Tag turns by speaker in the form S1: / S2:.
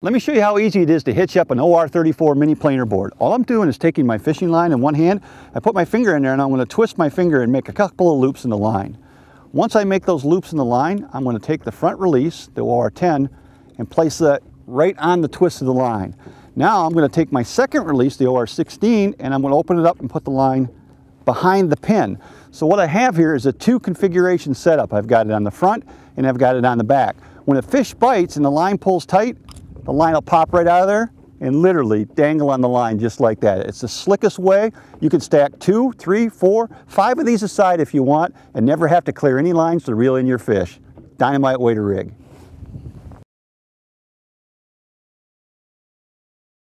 S1: Let me show you how easy it is to hitch up an OR34 mini planer board. All I'm doing is taking my fishing line in one hand, I put my finger in there and I'm going to twist my finger and make a couple of loops in the line. Once I make those loops in the line, I'm going to take the front release, the OR10, and place that right on the twist of the line. Now I'm going to take my second release, the OR16, and I'm going to open it up and put the line behind the pin. So what I have here is a two configuration setup. I've got it on the front and I've got it on the back. When a fish bites and the line pulls tight, the line will pop right out of there and literally dangle on the line just like that. It's the slickest way. You can stack two, three, four, five of these aside if you want and never have to clear any lines to reel in your fish. Dynamite way to rig.